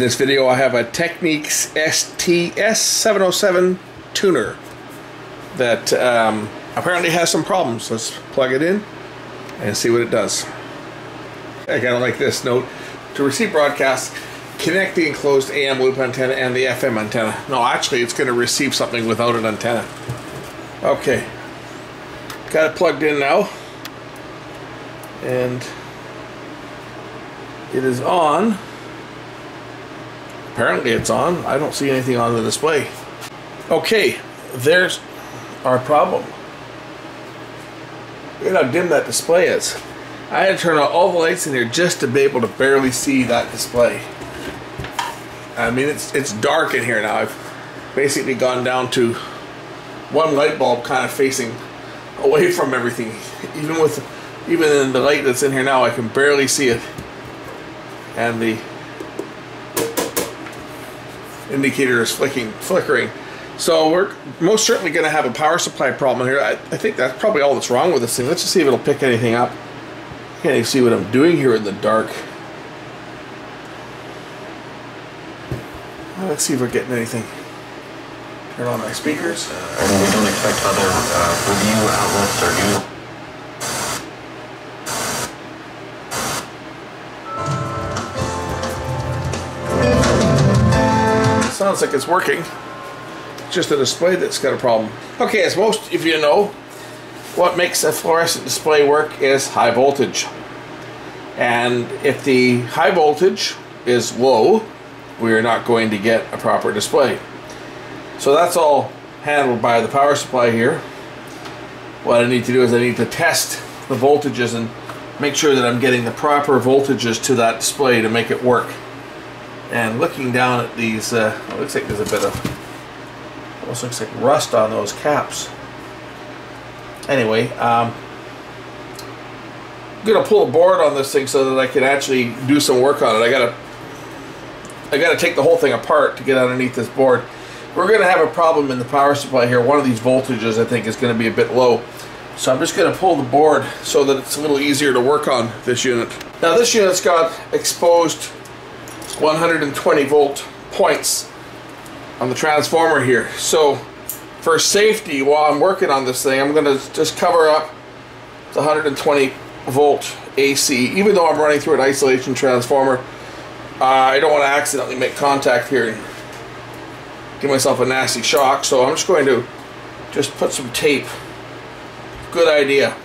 This video I have a Technics STS707 tuner that um, apparently has some problems. Let's plug it in and see what it does. I kind of like this note. To receive broadcasts, connect the enclosed AM loop antenna and the FM antenna. No, actually it's going to receive something without an antenna. Okay. Got it plugged in now. And it is on. Apparently it's on. I don't see anything on the display. Okay, there's our problem. Look how dim that display is. I had to turn on all the lights in here just to be able to barely see that display. I mean, it's it's dark in here now. I've basically gone down to one light bulb kind of facing away from everything. Even with even in the light that's in here now, I can barely see it. And the indicator is flicking, flickering. So we're most certainly going to have a power supply problem here. I, I, think that's probably all that's wrong with this thing. Let's just see if it'll pick anything up. I can't even see what I'm doing here in the dark. Let's see if we're getting anything. Turn on my speakers. Uh, we don't expect other uh, review outlets or news. Sounds like it's working. It's just a display that's got a problem. Okay, as most of you know, what makes a fluorescent display work is high voltage. And if the high voltage is low, we are not going to get a proper display. So that's all handled by the power supply here. What I need to do is I need to test the voltages and make sure that I'm getting the proper voltages to that display to make it work. And looking down at these, uh, looks like there's a bit of, almost looks like rust on those caps. Anyway, um, I'm gonna pull a board on this thing so that I can actually do some work on it. I gotta, I gotta take the whole thing apart to get underneath this board. We're gonna have a problem in the power supply here. One of these voltages I think is gonna be a bit low. So I'm just gonna pull the board so that it's a little easier to work on this unit. Now this unit's got exposed 120 volt points on the transformer here. So for safety while I'm working on this thing, I'm going to just cover up the 120 volt AC. Even though I'm running through an isolation transformer, uh, I don't want to accidentally make contact here and give myself a nasty shock. So I'm just going to just put some tape. Good idea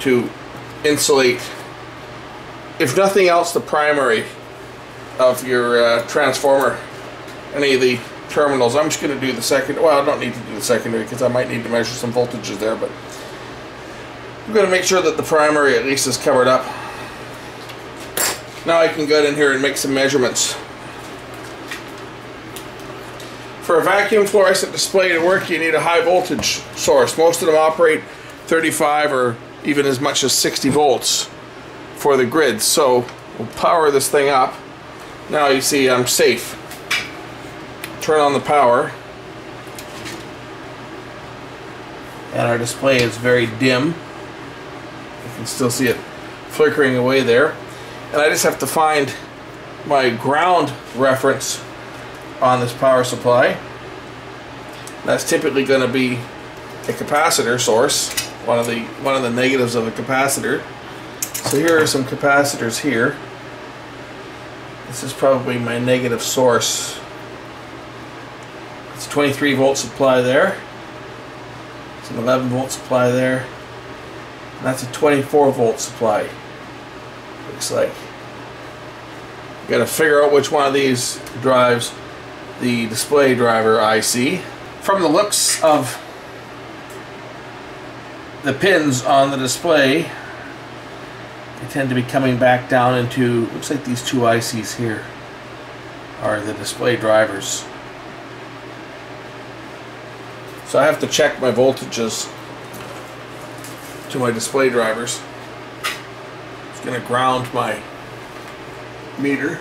to insulate, if nothing else, the primary of your uh, transformer, any of the terminals. I'm just going to do the second. Well, I don't need to do the secondary because I might need to measure some voltages there, but I'm going to make sure that the primary at least is covered up. Now I can go in here and make some measurements. For a vacuum fluorescent display to work, you need a high voltage source. Most of them operate 35 or even as much as 60 volts for the grid. So we'll power this thing up. Now you see I'm safe. Turn on the power. And our display is very dim. You can still see it flickering away there. And I just have to find my ground reference on this power supply. That's typically going to be a capacitor source, one of the one of the negatives of a capacitor. So here are some capacitors here. This is probably my negative source. It's a 23 volt supply there. It's an 11 volt supply there. And that's a 24 volt supply. Looks like. Got to figure out which one of these drives the display driver IC. From the looks of the pins on the display, they tend to be coming back down into, looks like these two ICs here are the display drivers. So I have to check my voltages to my display drivers. It's going to ground my meter.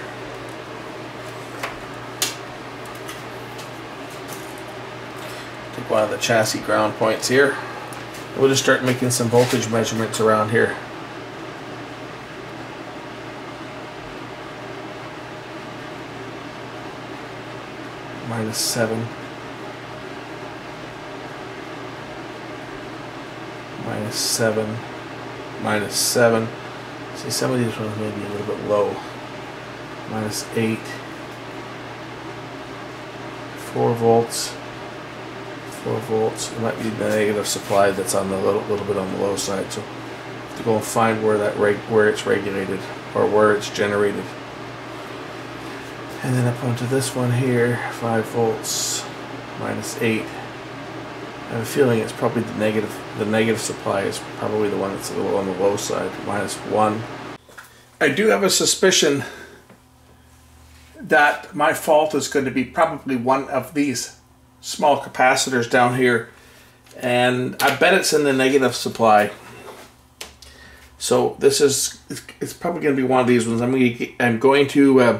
Take one of the chassis ground points here. We'll just start making some voltage measurements around here. Minus 7. Minus 7. Minus 7. See, some of these ones may be a little bit low. Minus 8. 4 volts. 4 volts. It might be the negative supply that's on the little, little bit on the low side. So to go and find where that where it's regulated or where it's generated. And then up onto this one here, 5 volts, minus 8. I have a feeling it's probably the negative, the negative supply is probably the one that's a little on the low side, minus 1. I do have a suspicion that my fault is going to be probably one of these small capacitors down here. And I bet it's in the negative supply. So this is, it's probably going to be one of these ones. I'm going to, I'm going to uh,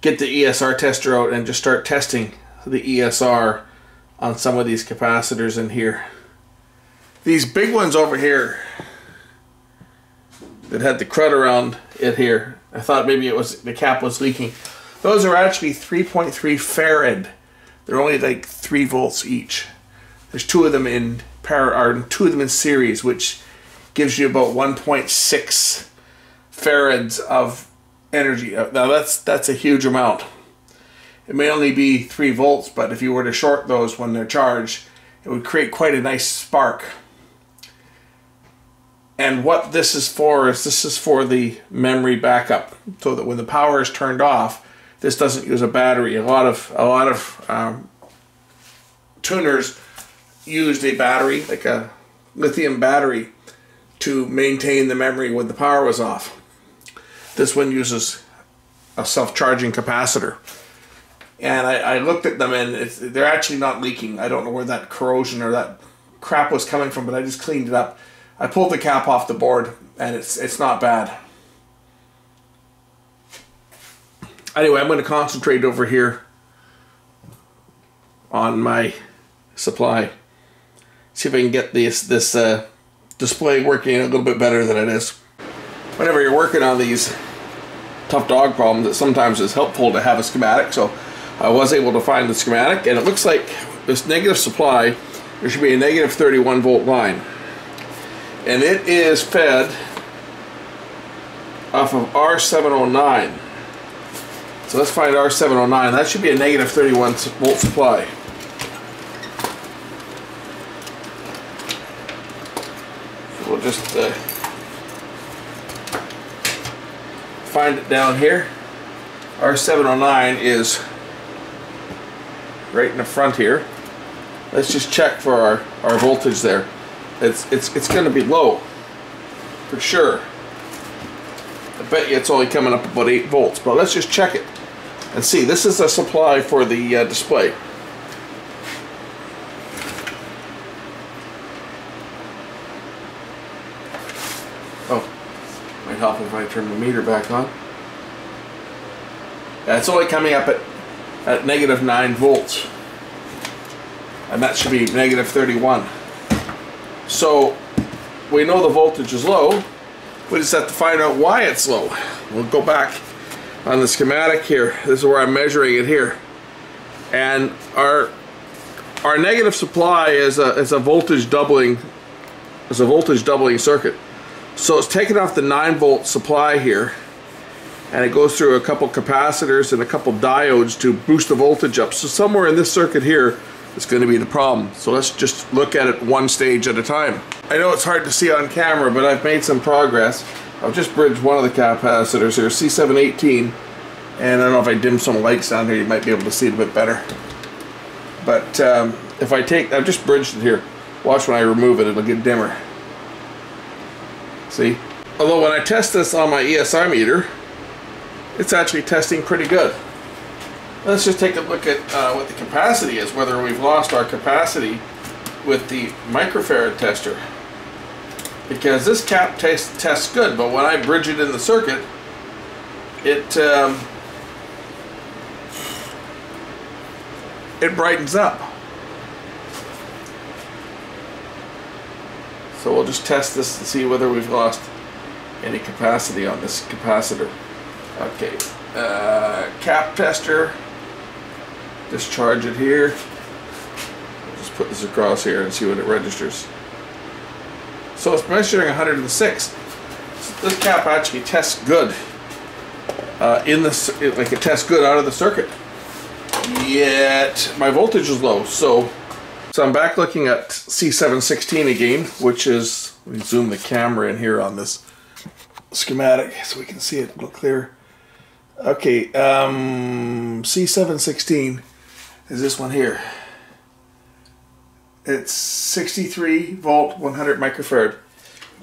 get the ESR tester out and just start testing the ESR on some of these capacitors in here. These big ones over here that had the crud around it here, I thought maybe it was the cap was leaking. Those are actually 3.3 farad. They're only like 3 volts each. There's two of them in power, or two of them in series, which gives you about 1.6 farads of energy. Now that's that's a huge amount. It may only be 3 volts, but if you were to short those when they're charged, it would create quite a nice spark. And what this is for is this is for the memory backup, so that when the power is turned off, this doesn't use a battery. A lot of a lot of um, tuners used a battery, like a lithium battery, to maintain the memory when the power was off. This one uses a self-charging capacitor. And I, I, looked at them and they're actually not leaking. I don't know where that corrosion or that crap was coming from, but I just cleaned it up. I pulled the cap off the board and it's it's not bad. Anyway, I'm going to concentrate over here on my supply. See if I can get this this uh, display working a little bit better than it is. Whenever you're working on these tough dog problems, that sometimes is helpful to have a schematic. So I was able to find the schematic, and it looks like this negative supply, there should be a negative 31 volt line. And it is fed off of R709. So let's find R709. That should be a negative 31 volt supply. We'll just uh, find it down here. R709 is right in the front here. Let's just check for our, our voltage there. It's, it's, it's going to be low, for sure. I bet you it's only coming up about 8 volts, but let's just check it and see. This is a supply for the uh, display. Oh, might help if I turn the meter back on. Yeah, it's only coming up at, at negative 9 volts. And that should be negative 31. So we know the voltage is low. We just have to find out why it's low. We'll go back on the schematic here. This is where I'm measuring it here. And our our negative supply is a, is a voltage doubling is a voltage doubling circuit. So it's taking off the 9 volt supply here and it goes through a couple capacitors and a couple diodes to boost the voltage up. So somewhere in this circuit here is going to be the problem. So let's just look at it one stage at a time. I know it's hard to see on camera, but I've made some progress. I've just bridged one of the capacitors here, C718, and I don't know if I dim some lights down here, you might be able to see it a bit better. But um, if I take, I've just bridged it here. Watch when I remove it, it'll get dimmer. See? Although when I test this on my ESI meter, it's actually testing pretty good. Let's just take a look at uh, what the capacity is, whether we've lost our capacity with the microfarad tester. Because this cap tests good, but when I bridge it in the circuit, it um, it brightens up. So we'll just test this to see whether we've lost any capacity on this capacitor. Okay, uh, cap tester discharge it here. Just put this across here and see what it registers. So it's measuring 106. So this cap actually tests good. Uh, in the like it tests good out of the circuit. Yet my voltage is low, so so I'm back looking at C716 again, which is let me zoom the camera in here on this schematic so we can see it a little clearer. Okay, um, C716 is this one here. It's 63 volt, 100 microfarad.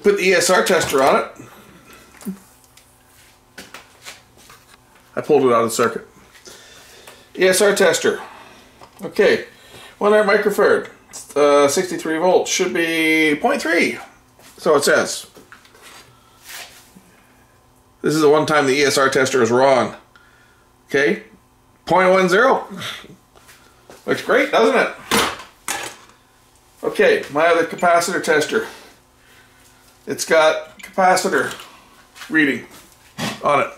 Put the ESR tester on it. I pulled it out of the circuit. ESR tester. Okay, 100 microfarad, uh, 63 volts, should be 0.3. So it says. This is the one time the ESR tester is wrong. Okay, 0.10. Looks great, doesn't it? Okay, my other capacitor tester. It's got capacitor reading on it.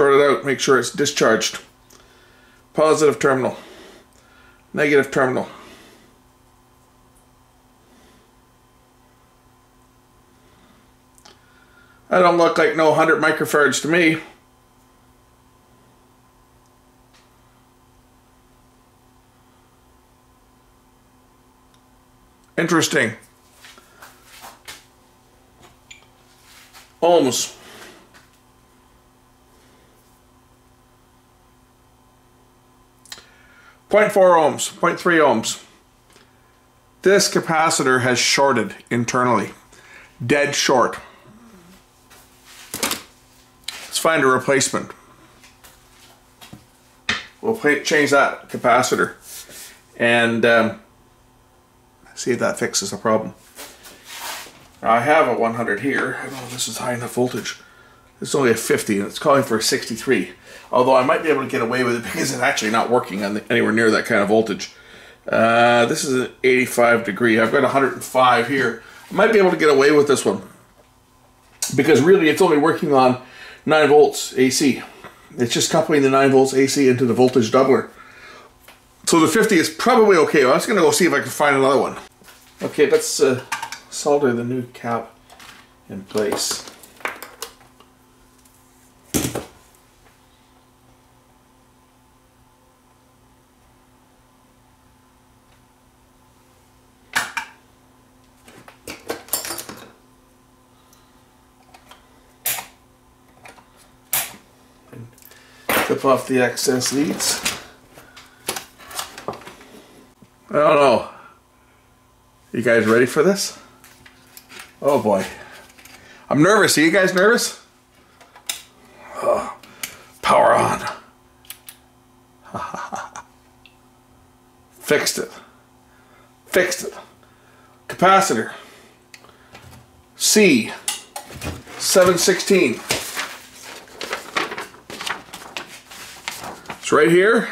Short it out, make sure it's discharged. Positive terminal, negative terminal. That don't look like no 100 microfarads to me. Interesting. Ohms. Point four ohms, 0.3 ohms. This capacitor has shorted internally. Dead short. Let's find a replacement. We'll change that capacitor and um, see if that fixes the problem. I have a 100 here. Oh, this is high enough voltage. It's only a 50 and it's calling for a 63. Although I might be able to get away with it because it's actually not working on the, anywhere near that kind of voltage. Uh, this is an 85 degree. I've got 105 here. I might be able to get away with this one. Because really it's only working on 9 volts AC. It's just coupling the 9 volts AC into the voltage doubler. So the 50 is probably okay. I'm just going to go see if I can find another one. Okay, let's uh, solder the new cap in place. Off the excess leads. I don't know. You guys ready for this? Oh boy. I'm nervous. Are you guys nervous? Oh, power on. Fixed it. Fixed it. Capacitor. C. 716. It's right here.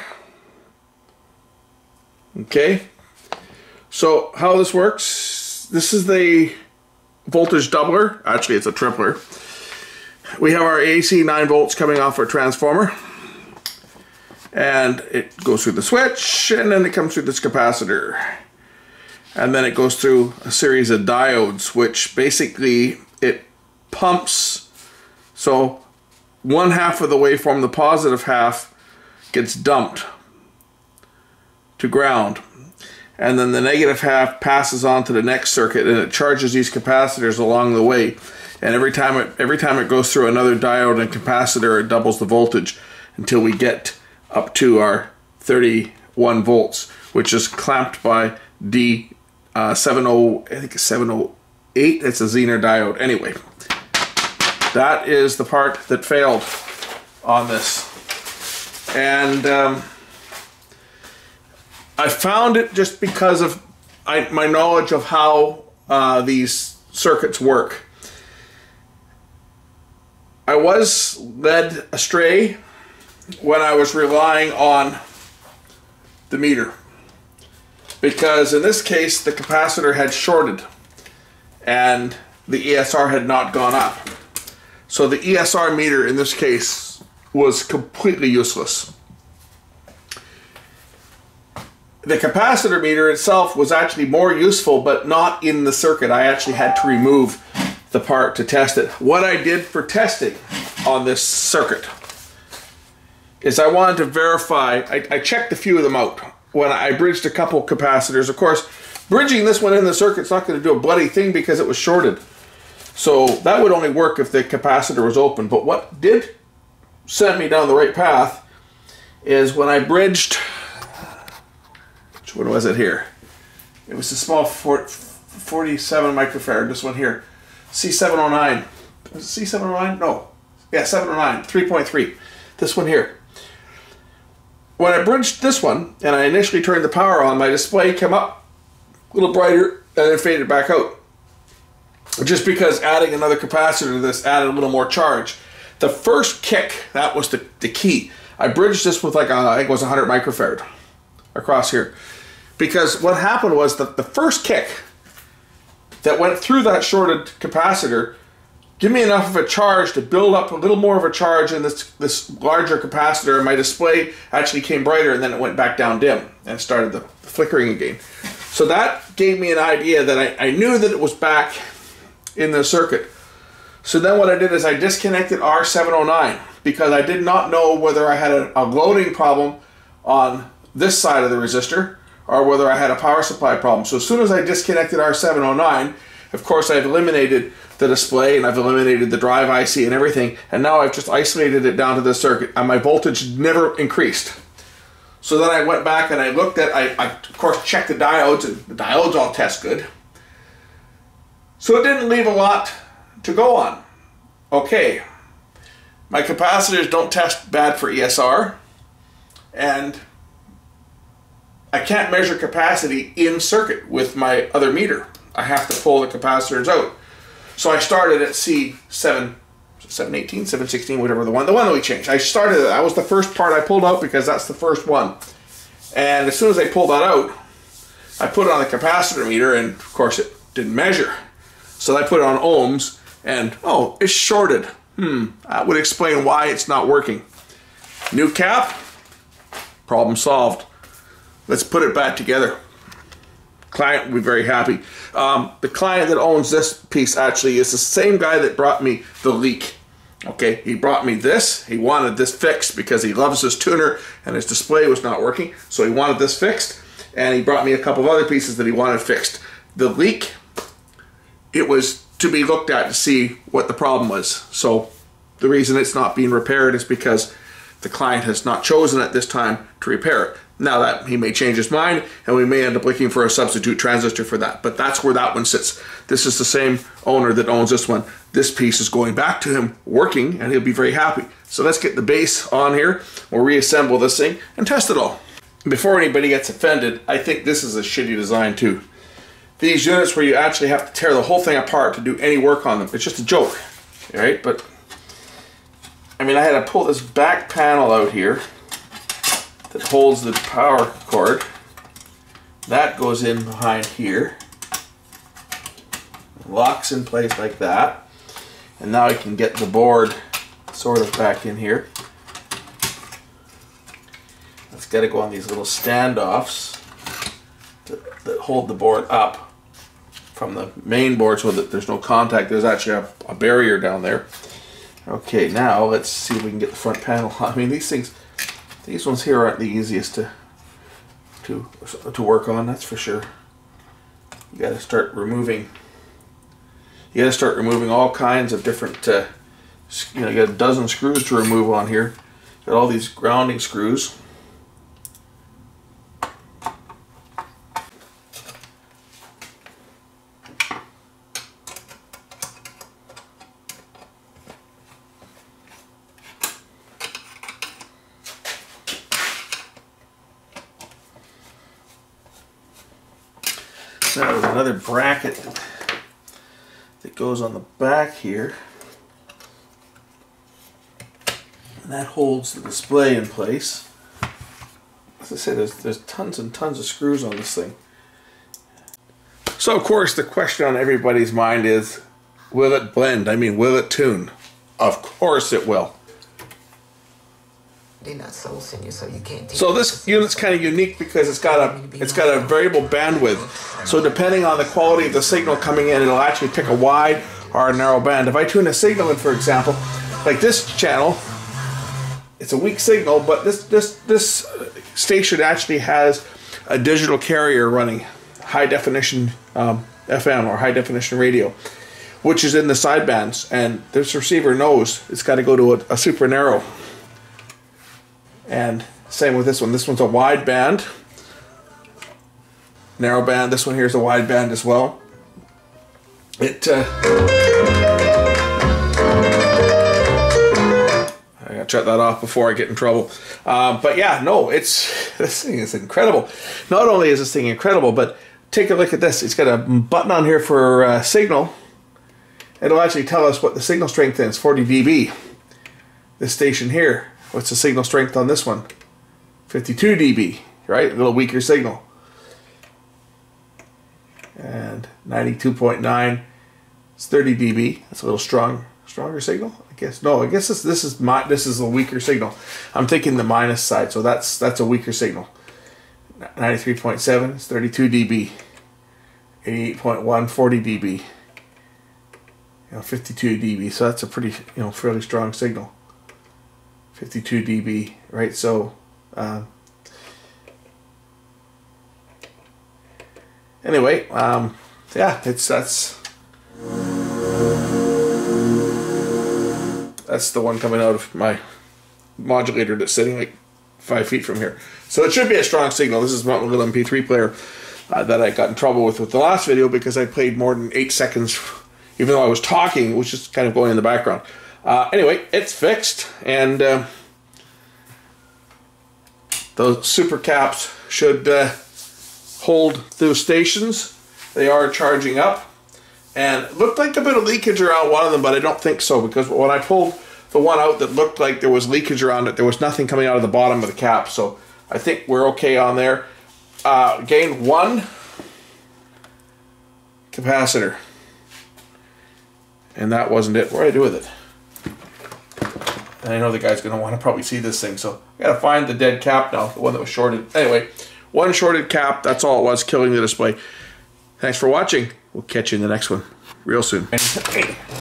Okay. So how this works, this is the voltage doubler. Actually, it's a tripler. We have our AC 9 volts coming off our transformer. And it goes through the switch, and then it comes through this capacitor. And then it goes through a series of diodes, which basically it pumps. So one half of the waveform, the positive half, gets dumped to ground and then the negative half passes on to the next circuit and it charges these capacitors along the way. And every time it every time it goes through another diode and capacitor it doubles the voltage until we get up to our 31 volts which is clamped by D uh, 70 I think it's 708 it's a Zener diode. Anyway that is the part that failed on this and um, I found it just because of I, my knowledge of how uh, these circuits work. I was led astray when I was relying on the meter because in this case the capacitor had shorted and the ESR had not gone up. So the ESR meter in this case was completely useless. The capacitor meter itself was actually more useful, but not in the circuit. I actually had to remove the part to test it. What I did for testing on this circuit is I wanted to verify, I, I checked a few of them out when I bridged a couple capacitors. Of course, bridging this one in the circuit's not going to do a bloody thing because it was shorted. So that would only work if the capacitor was open. But what did send me down the right path is when I bridged, which one was it here? It was a small 47 microfarad, this one here. C709. Was it C709? No. Yeah, 709, 3.3. This one here. When I bridged this one, and I initially turned the power on, my display came up a little brighter, and then faded back out. Just because adding another capacitor to this added a little more charge. The first kick, that was the, the key. I bridged this with like, a, I think it was 100 microfarad across here. Because what happened was that the first kick that went through that shorted capacitor give me enough of a charge to build up a little more of a charge in this this larger capacitor and my display actually came brighter and then it went back down dim and started the flickering again so that gave me an idea that I, I knew that it was back in the circuit so then what I did is I disconnected R709 because I did not know whether I had a, a loading problem on this side of the resistor or whether I had a power supply problem. So as soon as I disconnected R709, of course I've eliminated the display and I've eliminated the drive IC and everything, and now I've just isolated it down to the circuit, and my voltage never increased. So then I went back and I looked at, I, I of course checked the diodes, and the diodes all test good. So it didn't leave a lot to go on. Okay, my capacitors don't test bad for ESR, and I can't measure capacity in circuit with my other meter. I have to pull the capacitors out. So I started at C7, 718, 716, whatever the one, the one that we changed. I started, that was the first part I pulled out because that's the first one. And as soon as I pulled that out, I put it on the capacitor meter and of course it didn't measure. So I put it on ohms and oh, it's shorted. Hmm, that would explain why it's not working. New cap, problem solved. Let's put it back together. Client will be very happy. Um, the client that owns this piece actually is the same guy that brought me the leak. Okay, he brought me this. He wanted this fixed because he loves his tuner and his display was not working. So he wanted this fixed and he brought me a couple of other pieces that he wanted fixed. The leak, it was to be looked at to see what the problem was. So the reason it's not being repaired is because the client has not chosen at this time to repair it. Now that he may change his mind and we may end up looking for a substitute transistor for that, but that's where that one sits. This is the same owner that owns this one. This piece is going back to him working and he'll be very happy. So let's get the base on here. We'll reassemble this thing and test it all. Before anybody gets offended, I think this is a shitty design too. These units where you actually have to tear the whole thing apart to do any work on them. It's just a joke, right? But I mean, I had to pull this back panel out here that holds the power cord. That goes in behind here. Locks in place like that. And now I can get the board sort of back in here. It's got to go on these little standoffs that, that hold the board up from the main board so that there's no contact. There's actually a, a barrier down there. Okay, now let's see if we can get the front panel. I mean, these things, these ones here aren't the easiest to to to work on. That's for sure. You got to start removing. You got to start removing all kinds of different. Uh, you know, you got a dozen screws to remove on here. Got all these grounding screws. Now there's another bracket that goes on the back here. And that holds the display in place. As I say, there's, there's tons and tons of screws on this thing. So of course the question on everybody's mind is, will it blend? I mean, will it tune? Of course it will. They're not soul so you can't. So this unit's kind of unique because it's got a it's got a variable bandwidth. So depending on the quality of the signal coming in, it'll actually pick a wide or a narrow band. If I tune a signal in, for example, like this channel, it's a weak signal, but this this this station actually has a digital carrier running high definition um, FM or high definition radio, which is in the sidebands, and this receiver knows it's got to go to a, a super narrow. And same with this one. This one's a wide band, narrow band. This one here is a wide band as well. It. Uh, I gotta shut that off before I get in trouble. Um, but yeah, no, it's this thing is incredible. Not only is this thing incredible, but take a look at this. It's got a button on here for uh, signal. It'll actually tell us what the signal strength is, 40 dB. This station here, what's the signal strength on this one? 52 dB, right? A little weaker signal. And 92.9 is 30 dB. That's a little strong, stronger signal. I guess no. I guess this this is my this is a weaker signal. I'm taking the minus side, so that's that's a weaker signal. 93.7 is 32 dB. 88.1 40 dB. You know, 52 dB. So that's a pretty you know fairly strong signal. 52 dB, right? So. Um, anyway, um, yeah, it's that's that's the one coming out of my modulator that's sitting like five feet from here. So it should be a strong signal. This is my little MP3 player uh, that I got in trouble with with the last video because I played more than eight seconds, even though I was talking, which is kind of going in the background. Uh, anyway, it's fixed, and uh, those super caps should uh, hold those stations. They are charging up. And looked like a bit of leakage around one of them, but I don't think so because when I pulled the one out that looked like there was leakage around it, there was nothing coming out of the bottom of the cap. So I think we're okay on there. Uh, gained one capacitor. And that wasn't it. What do I do with it? And I know the guy's going to want to probably see this thing, so I got to find the dead cap now, the one that was shorted. Anyway, one shorted cap, that's all it was, killing the display. Thanks for watching. We'll catch you in the next one real soon.